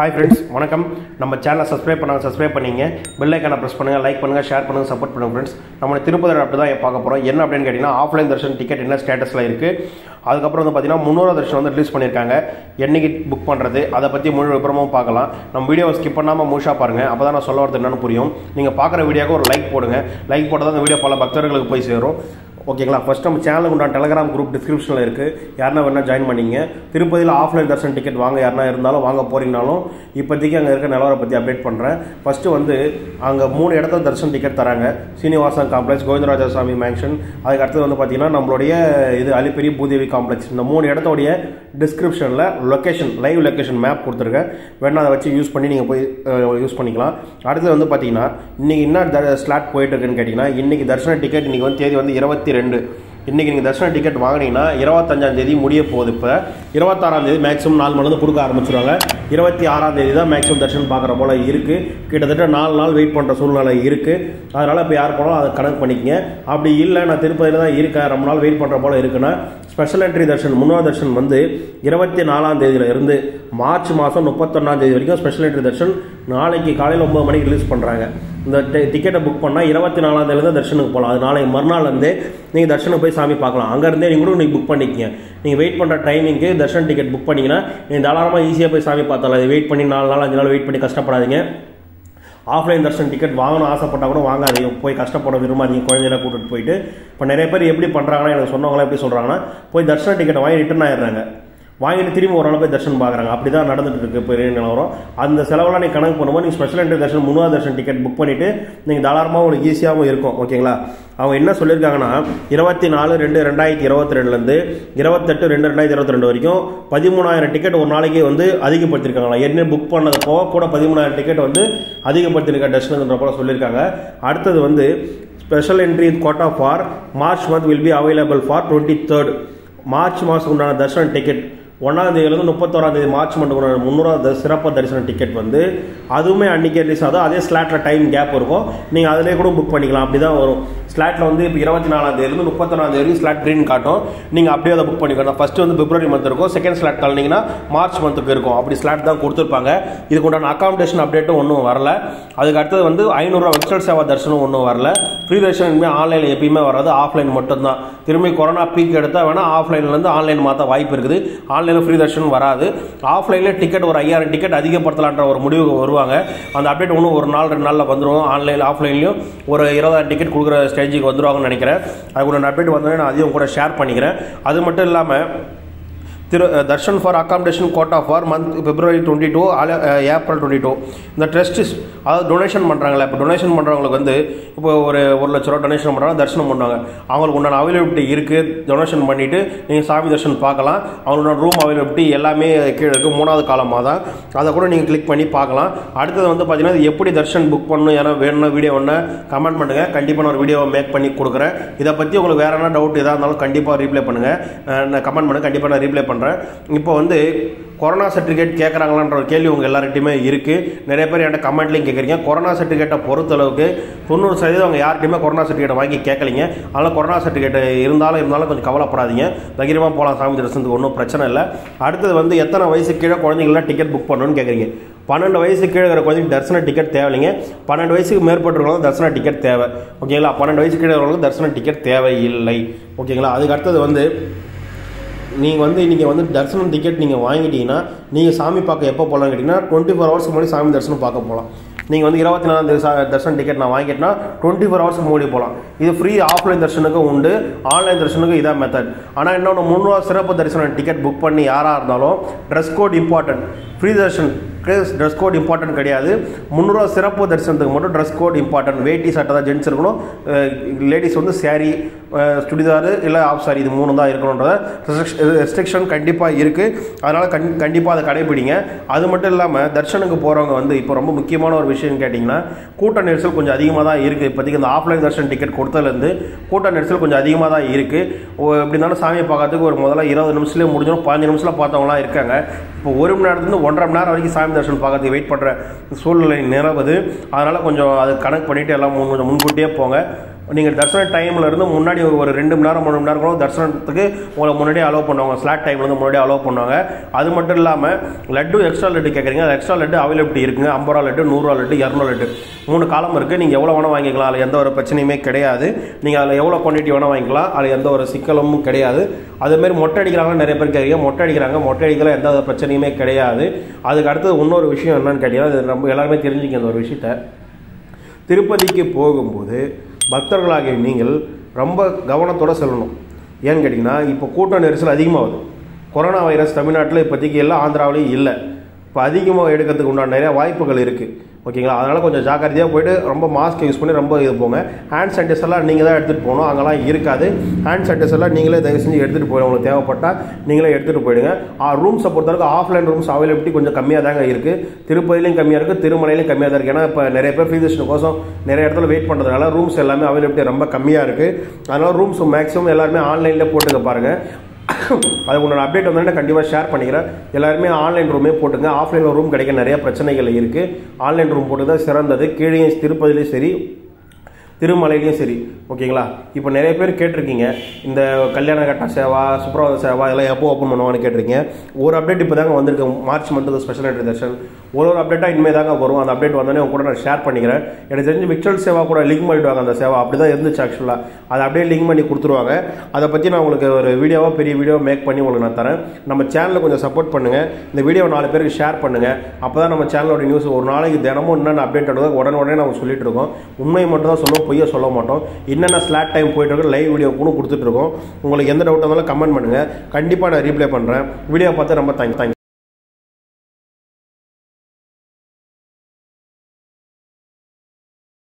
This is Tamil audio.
ஹாய் ஃப்ரெண்ட்ஸ் வணக்கம். நம்ம சேனலை சப்ஸ்கிரைப் பண்ணாங்க சப்ஸ்கிரைப் பண்ணிங்க. பில்லைக்கான ப்ரெஸ் பண்ணுங்கள் லைக் பண்ணுங்கள் ஷேர் பண்ணுங்கள் சப்போர்ட் பண்ணுங்கள் ஃப்ரெண்ட்ஸ் நம்ம திருப்பதி அப்படி தான் பார்க்க போகிறோம் என்ன அப்படின்னு கேட்டிங்கன்னா ஆஃப்லைன் தர்ஷன் டிக்கெட் என்ன ஸ்டேட்டஸில் இருக்குது அதுக்கப்புறம் வந்து பார்த்தீங்கன்னா முன்னூறு தர்ஷன் வந்து ரிலீஸ் பண்ணியிருக்காங்க. என்னைக்கு புக் பண்ணுறது அதை பற்றி முழு விபரமும் பார்க்கலாம். நம்ம வீடியோவை ஸ்கிப் பண்ணாமல் முழுஷாக பாருங்கள் அப்போ தான் நான் சொல்ல வரது என்னென்னு புரியும். நீங்கள் பார்க்குற வீடியோக்கு ஒரு லைக் போடுங்க. லைக் போட்டால் தான் அந்த வீடியோ பல பக்தர்களுக்கு போய் சேரும். ஓகேங்களா? ஃபர்ஸ்ட் நம்ம சேனலுக்கு உண்டான டெலகிராம் குரூப் டிஸ்கிரிப்ஷனில் இருக்குது யாருன்னா வேணால் ஜாயின் பண்ணிங்க. திருப்பதியில் ஆஃப்லைன் தர்ஷன் டிக்கெட் வாங்க. யாருனா இருந்தாலும் வாங்க போகிறீங்கனாலும் இப்போதைக்கு அங்கே இருக்க நிலவரம் பற்றி அப்டேட் பண்ணுறேன் ஃபஸ்ட்டு வந்து அங்கே மூணு இடத்துல தர்ஷன் டிக்கெட் தராங்க. சீனிவாசன் காம்ப்ளெக்ஸ் கோவிந்தராஜா சாமி மேன்ஷன் அதுக்கு அடுத்தது வந்து பார்த்தீங்கன்னா நம்மளுடைய இது அலிப்பெரிய பூதேவி காம்ப்ளெக்ஸ் இந்த மூணு இடத்தோடைய டிஸ்கிரிப்ஷனில் லொக்கேஷன் லைவ் லொக்கேஷன் மேப் கொடுத்துருக்கேன் வேணால் அதை வச்சு யூஸ் பண்ணி நீங்கள் போய் யூஸ் பண்ணிக்கலாம். அடுத்தது வந்து பார்த்தீங்கன்னா இன்றைக்கி என்ன ஸ்லாட் போயிட்டு இருக்குன்னு கேட்டிங்கன்னா இன்றைக்கி தர்ஷன டிக்கெட் இன்றைக்கி வந்து தேதி வந்து இருபத்தி ரெண்டு. இன்றைக்கி நீங்கள் தர்ஷன டிக்கெட் வாங்கினீங்கன்னா இருபத்தஞ்சாம் தேதி முடிய போகுது இப்போ. இருபத்தாறாம் தேதி மேக்ஸிமம் நாலு மணி கொடுக்க ஆரம்பிச்சிருவாங்க. இருபத்தி ஆறாம் தேதி தான் மேக்ஸிமம் தர்ஷன் பார்க்குற போல் இருக்குது கிட்டத்தட்ட நாலு நாள் வெயிட் பண்ணுற சூழ்நிலை இருக்குது அதனால் இப்போ யார் போனாலும் அதை கணக்கு பண்ணிக்கங்க. அப்படி இல்லை நான் திருப்பதியில் தான் இருக்கேன். ரொம்ப நாள் வெயிட் பண்ணுற போல் இருக்குன்னா ஸ்பெஷல் என்ட்ரி தர்ஷன் முன்னாள் தர்ஷன் வந்து இருபத்தி நாலாம் தேதியில் இருந்து மார்ச் மாதம் முப்பத்தொன்னாம் தேதி வரைக்கும் ஸ்பெஷல் என்ட்ரி தர்ஷன் நாளைக்கு காலையில் ஒம்பது மணிக்கு ரிலீஸ் பண்ணுறாங்க இந்த டிக்கெட்டை புக் பண்ணால் இருபத்தி நாலாம் தேதியிலேருந்து தர்ஷனுக்கு போகலாம் அது நாளைக்கு மறுநாள் வந்து நீங்கள் தர்ஷனுக்கு போய் சாமி பார்க்கலாம். அங்கேருந்தே நீங்கள் கூட நீங்கள் புக் பண்ணிக்கங்க. நீங்கள் வெயிட் பண்ணுற டைமிங்க்கு தர்ஷன் டிக்கெட் புக் பண்ணிங்கன்னா நீங்கள் தாராளமாக ஈஸியாக போய் சாமி பார்த்து அது வெயிட் பண்ணி நாலு நாள் அஞ்சு நாள் வெயிட் பண்ணி கஷ்டப்படாதீங்க. ஆஃப்லைன் தர்ஷன் டிக்கெட் வாங்கணும் ஆசைப்பட்டால் கூட வாங்காதீங்க. போய் கஷ்டப்பட விரும்பாதீங்க. குழந்தையெல்லாம் கூட்டிட்டு போயிட்டு. இப்போ நிறைய பேர் எப்படி பண்ணுறாங்கன்னா எனக்கு சொன்னவங்களாம் எப்படி சொல்கிறாங்கன்னா போய் தர்ஷன டிக்கெட் வாங்கி ரிட்டர்ன் ஆயிடுறாங்க. வாங்கிட்டு திரும்பி ஒரு நாள் போய் தர்ஷன் பார்க்குறாங்க அப்படி தான் நடந்துட்டு இருக்கு பெரிய நிலவரம். அந்த செலவெல்லாம் நீங்கள் கணக்கு பண்ணும்போது நீங்கள் ஸ்பெஷல் என்ட்ரி தர்ஷன் மூணாவது தர்ஷன் டிக்கெட் புக் பண்ணிவிட்டு நீங்கள் தாராளமாக உங்களுக்கு ஈஸியாகவும் இருக்கும். ஓகேங்களா? அவங்க என்ன சொல்லியிருக்காங்கன்னா இருபத்தி நாலு ரெண்டு ரெண்டாயிரத்தி இருபத்தி ரெண்டுலேருந்து இருபத்தெட்டு ரெண்டு ரெண்டாயிரத்தி இருபத்தி ரெண்டு வரைக்கும் பதிமூணாயிரம் டிக்கெட் ஒரு நாளைக்கு வந்து அதிகப்படுத்திருக்காங்களா? ஏற்கனவே புக் பண்ணது போக கூட பதிமூணாயிரம் டிக்கெட் வந்து அதிகப்படுத்திருக்க டெஸ்ட்ன்ற போல சொல்லியிருக்காங்க. அடுத்தது வந்து special entry quota for March month will be available for twenty third March மாதம் உண்டான தர்ஷன் டிக்கெட் ஒன்றாந்தேதியிலேருந்து முப்பத்தோராந்தேதி மார்ச் மண்டபம் முந்நூறாவது சிறப்பு தரிசன டிக்கெட் வந்து அதுவுமே அன்றைக்கி ரிலீஸ் ஆகுது. அதே ஸ்லாட்டில் டைம் கேப் இருக்கும். நீங்கள் அதிலே கூட புக் பண்ணிக்கலாம். அப்படி தான் வரும் ஸ்லாட்டில் வந்து இப்போ இருபத்தி நாலாந்தேதியிலேருந்து முப்பத்தொன்னாந்தேதி வரைக்கும் ஸ்லாட் க்ரீன் காட்டும். நீங்கள் அப்படியே அதை புக் பண்ணிக்கலாம். ஃபஸ்ட்டு வந்து பிப்ரவரி மந்த் இருக்கும். செகண்ட் ஸ்லாட் கலந்தீங்கன்னா மார்ச் மந்த்துக்கு இருக்கும். அப்படி ஸ்லாட் தான் கொடுத்துருப்பாங்க. இதுக்கு உண்டான அகாமடேஷன் அப்டேட்டும் ஒன்றும் வரல. அதுக்கு அடுத்தது வந்து ஐநூறுரூவா வெப்சைட் சேவா தரிசனம் ஒன்றும் வரல. ஃப்ரீ தர்ஷன் இனிமேல் ஆன்லைனில் எப்பயுமே வராது. ஆஃப்லைன் மட்டும்தான். திரும்பி கொரோனா பீக் எடுத்தால் வேணால் ஆஃப்லைன்லேருந்து ஆன்லைன் மாற்ற வாய்ப்பு இருக்குது. ஆன்லைனில் ஃப்ரீ தர்ஷன் வராது. ஆஃப்லைனில் டிக்கெட் ஒரு ஐயாயிரம் டிக்கெட் அதிகப்படுத்தலான்ற ஒரு முடிவுக்கு வருவாங்க. அந்த அப்டேட் ஒன்று ஒரு நாள் ரெண்டு நாளில் வந்துடும் ஆன்லைன் ஆஃப்லைன்லையும் ஒரு இருபதாயிரம் டிக்கெட் கொடுக்குற ஸ்டேஜுக்கு வந்துடுவாங்கன்னு நினைக்கிறேன். அதுக்கு ஒரு அப்டேட் வந்தோடனே நான் அதையும் கூட ஷேர் பண்ணிக்கிறேன். அது மட்டும் இல்லாமல் திரு darshan for accommodation quota for month February twenty two April twenty two இந்த ட்ரஸ்ட் அதாவது டொனேஷன் பண்ணுறாங்களே இப்போ டொனேஷன் பண்ணுறவங்களுக்கு வந்து இப்போ ஒரு ஒரு லட்ச ரூபா டொனேஷன் பண்ணுறாங்க தர்ஷனம் பண்ணுவாங்க அவங்களுக்கு உண்டான அவைலபிலிட்டி இருக்குது டொனேஷன் பண்ணிவிட்டு நீங்கள் சாமி தர்ஷன் பார்க்கலாம். அவங்களோட ரூம் அவைலபிலிட்டி எல்லாமே கீழே இருக்குது மூணாவது காலமாக தான். அதை கூட நீங்கள் கிளிக் பண்ணி பார்க்கலாம். அடுத்தது வந்து பார்த்தீங்கன்னா இது எப்படி தர்ஷன் புக் பண்ணணும் யாரோ வேணும்னா வீடியோ ஒன்று கமெண்ட் பண்ணுங்கள் கண்டிப்பாக நான் ஒரு வீடியோவை மேக் பண்ணி கொடுக்குறேன். இதை பற்றி உங்களுக்கு வேறு என்ன டவுட் எதாக இருந்தாலும் கண்டிப்பாக ரீப்ளை பண்ணுங்கள் நான் கமெண்ட் பண்ணுங்கள் கண்டிப்பாக நான் ரீப்ளை பண்ணுறேன். இப்போ வந்து கொரோனா சர்டிஃபிகேட் கேட்குறாங்களான்ற ஒரு கேள்வி உங்கள் எல்லார்கிட்டையுமே இருக்குது நிறைய பேர் என்கிட்ட கமெண்ட்லையும் கேட்குறீங்க கொரோனா சர்டிஃபிகேட்டை பொறுத்தளவுக்கு தொண்ணூறு சதவீதம் அவங்க யார்கிட்டையுமே கொரோனா சர்டிஃபிகேட்டை வாங்கி கேட்கலிங்க அதனால் கொரோனா சர்டிஃபிகேட் இருந்தாலும் இருந்தாலும் கொஞ்சம் கவலைப்படாதீங்க. தைரியமாக போகலாம் சாமி தரிசனத்துக்கு ஒன்றும் பிரச்சனை இல்லை. அடுத்தது வந்து எத்தனை வயசு கீழே குழந்தைங்களாம் டிக்கெட் புக் பண்ணணும்னு கேட்குறீங்க பன்னெண்டு வயசு கீழே இருக்கிற குழந்தைக்கு தரிசன டிக்கெட் தேவையில்லைங்க. பன்னெண்டு வயசுக்கு மேற்பட்டவங்களுக்கு தரிசன டிக்கெட் தேவை. ஓகேங்களா? பன்னெண்டு வயசு கீழே இருக்கிறவங்களுக்கு தரிசன டிக்கெட் தேவையில்லை. ஓகேங்களா? அதுக்கு அடுத்தது வந்து நீங்கள் வந்து இன்றைக்கி வந்து தரிசனம் டிக்கெட் நீங்கள் வாங்கிட்டீங்கன்னா நீங்கள் சாமி பார்க்க எப்போ போகலான்னு கேட்டிங்கன்னா டுவெண்ட்டி ஃபோர் ஹவர்ஸ்க்கு முன்னாடி சாமி தரிசனம் பார்க்க போகலாம் நீங்கள் வந்து இருபத்தி நாலாம் தேதி தர்ஷன் டிக்கெட் நான் வாங்கிட்டேன்னா டுவெண்ட்டி ஃபோர் ஹவர்ஸ் முன்னாடி போகலாம் இது ஃப்ரீ ஆஃப்லைன் தர்ஷனுக்கும் உண்டு ஆன்லைன் தர்ஷனுக்கும் இதான் மெத்தட் ஆனால் இன்னொன்று முந்நூறுவா சிறப்பு தரிசனம் டிக்கெட் புக் பண்ணி யாராக இருந்தாலும் dress code important free darshan dress code important கிடையாது. முந்நூறுவா சிறப்பு தரிசனத்துக்கு மட்டும் ட்ரெஸ் கோட் இம்பார்ட்டன்ட் வேட்டி சட்டை தான் ஜென்ஸ் இருக்கணும். லேடிஸ் வந்து சேரீ சுடிதார் இல்லை ஆஃப் சாரி இது மூணு தான் இருக்கணுன்றத ரெஸ்ட்ரிக்ஷன் கண்டிப்பாக இருக்குது அதனால் கண் கண்டிப்பாக அதை கடைபிடிங்க அது மட்டும் இல்லாமல் தர்ஷனுக்கு போகிறவங்க வந்து இப்போ ரொம்ப முக்கியமான ஒரு விஷயம் கேட்டிங்கன்னா கூட்ட நெரிசல் கொஞ்சம் அதிகமாக தான் இருக்குது இப்போதைக்கு இந்த ஆஃப்லைன் தர்ஷன் டிக்கெட் கொடுத்ததுலேருந்து கூட்ட நெரிசல் கொஞ்சம் அதிகமாக தான் இருக்குது எப்படி இருந்தாலும் சாமியை பார்க்கறதுக்கு ஒரு முதல்ல இருபது நிமிஷத்துலேயே முடிஞ்சிடும். பதினஞ்சு நிமிஷத்தில் பார்த்தவங்களாம் இருக்காங்க. இப்போ ஒரு மணி நேரத்துலேருந்து ஒன்றரை மணி நேரம் வரைக்கும் சாமி தர்ஷன் பார்க்கறதுக்கு வெயிட் பண்ணுற சூழ்நிலை நிலவுது. அதனால் கொஞ்சம் அது கணக்கு பண்ணிவிட்டு எல்லாம் முன் கொஞ்சம் முன்கூட்டியே போங்க. நீங்கள் தரிசன டைமில் இருந்து முன்னாடி ஒரு ரெண்டு மணி நேரம் மூணு மணி நேரம் கூட தரிசனத்துக்கு உங்களை முன்னாடியே அலோவ் பண்ணுவாங்க. ஸ்லாட் டைமில் இருந்து முன்னாடியே அலோவ் பண்ணுவாங்க. அது மட்டும் இல்லாமல் லட்டு எக்ஸ்ட்ரா லட்டு கேட்குறீங்க அது எக்ஸ்ட்ரா லட்டு அவைலபிலிட்டி இருக்குங்க. ஐம்பது ரூபா லட்டு நூறுரூவா லட்டு இரநூறு லட்டு. மூணு காலம் இருக்குது நீங்கள் எவ்வளோ வேணால் வாங்கிக்கலாம். அதில் எந்த ஒரு பிரச்சனையுமே கிடையாது. நீங்கள் அதில் எவ்வளோ குவான்டிட்டி வேணால் வாங்கிக்கலாம். அதில் எந்த ஒரு சிக்கலும் கிடையாது. அதேமாரி மொட்டை அடிக்கிறாங்க நிறைய பேர் கேட்குறீங்க மொட்டை அடிக்கிறாங்க. மொட்டை அடிக்கலாம் எந்த ஒரு பிரச்சனையுமே கிடையாது. அதுக்கு அடுத்தது இன்னொரு விஷயம் என்னன்னு கேட்டீங்கன்னா இது நம்ம எல்லாருமே தெரிஞ்சுக்க அந்த ஒரு விஷயத்த. திருப்பதிக்கு போகும்போது பக்தர்களாகிய நீங்கள் ரொம்ப கவனத்தோடு செல்லணும். ஏன்னு கேட்டிங்கன்னா இப்போ கூட்ட நெரிசல் அதிகமாகுது. கொரோனா வைரஸ் தமிழ்நாட்டில் இப்போதைக்கு எல்லாம் ஆந்திராவிலையும் இல்லை. இப்போ அதிகமாக எடுக்கிறதுக்கு உண்டான நிறைய வாய்ப்புகள் இருக்குது ஓகேங்களா? அதனால் கொஞ்சம் ஜாக்கிரதையாக போயிட்டு ரொம்ப மாஸ்க் யூஸ் பண்ணி ரொம்ப இது போங்க. ஹேண்ட் சானிடைசர்லாம் நீங்கள் தான் எடுத்துகிட்டு போகணும். அங்கெல்லாம் இருக்காது. ஹேண்ட் சானிடைசர்லாம் நீங்களே தயவு செஞ்சு எடுத்துகிட்டு போயிடும் உங்களுக்கு தேவைப்பட்டால் நீங்களே எடுத்துகிட்டு போயிடுங்க. ரூம்ஸை பொறுத்தளவுக்கு ஆஃப்லைன் ரூம்ஸ் அவைலபிலிட்டி கொஞ்சம் கம்மியாக தாங்க இருக்குது திருப்பதிலையும் கம்மியாக இருக்குது திருமலையிலையும் கம்மியாக தான் இருக்குது ஏன்னா இப்போ நிறைய பேர் ஃப்ரீ கோசம் நிறைய இடத்துல வெயிட் பண்ணுறதுனால ரூம்ஸ் எல்லாமே அவைலபிலிட்டி ரொம்ப கம்மியாக இருக்குது அதனால் ரூம்ஸ் மேக்ஸிமம் எல்லாருமே ஆன்லைனில் போட்டுக்க பாருங்கள் அது உன்னோட அப்டேட் வந்தோடனே கண்டிப்பாக ஷேர் பண்ணிக்கிறேன். எல்லாருமே ஆன்லைன் ரூமே போட்டுங்க. ஆஃப்லைனில் ரூம் கிடைக்க நிறைய பிரச்சனைகள் இருக்குது ஆன்லைன் ரூம் போட்டு தான் சிறந்தது கீழே திருப்பதிலையும் சரி திருமலையிலையும் சரி. ஓகேங்களா இப்போ நிறைய பேர் கேட்டிருக்கீங்க. இந்த கல்யாண கட்ட சேவா சுப்ரவாத சேவா இதெல்லாம் எப்போ ஓப்பன் பண்ணுவான்னு கேட்டிருக்கீங்க. ஒரு அப்டேட் இப்போ தாங்க வந்திருக்கு மார்ச் மந்த்து ஸ்பெஷல் என்ட்ரி ஒரு ஒரு அப்டேட்டாக இனிமேல் தாங்க வரும். அந்த அப்டேட் வந்தோடனே உங்க கூட நான் ஷேர் பண்ணிக்கிறேன். எனக்கு தெரிஞ்சு விக்டல் சேவா கூட லிங்க் பண்ணிவிடுவாங்க அந்த சேவா. அப்படி தான் இருந்துச்சு ஆக்சுவலாக அதை அப்படியே லிங்க் பண்ணி கொடுத்துருவாங்க. அதை பற்றி நான் உங்களுக்கு ஒரு வீடியோவாக பெரிய வீடியோ மேக் பண்ணி உங்களுக்கு நான் தரேன். நம்ம சேனலை கொஞ்சம் சப்போர்ட் பண்ணுங்கள் இந்த வீடியோ நாலு பேருக்கு ஷேர் பண்ணுங்கள் அப்போ தான் நம்ம சேனலோட நியூஸ் ஒரு நாளைக்கு தினமும் என்னென்ன அப்டேட் ஆடுதோ உடனே உடனே நம்ம சொல்லிட்டு இருக்கோம். உண்மை மட்டும் தான் சொல்லுவோம் பொய்யை சொல்ல மாட்டோம். என்னென்ன ஸ்லாட் டைம் போயிட்டு இருக்கோம் லைவ் வீடியோ கூட கொடுத்துட்ருக்கோம் உங்களுக்கு எந்த டவுட் இருந்தாலும் கமெண்ட் பண்ணுங்கள் கண்டிப்பாக நான் ரீப்ளை பண்ணுறேன் வீடியோ பார்த்து ரொம்ப தேங்க் தேங்க்ஸ்